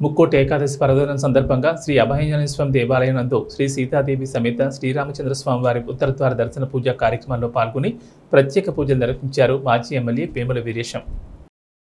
ముక్కోటి ఏకాదశి పర్వదినం సందర్భంగా శ్రీ అభయంజనేశ్వర స్వామి దేవాలయం నందు శ్రీ సీతాదేవి సమేత శ్రీరామచంద్ర స్వామి వారి ఉత్తరద్వార దర్శన పూజ కార్యక్రమంలో పాల్గొని ప్రత్యేక పూజలు నిర్వహించారు మాజీ ఎమ్మెల్యే పేముల వీరేశం.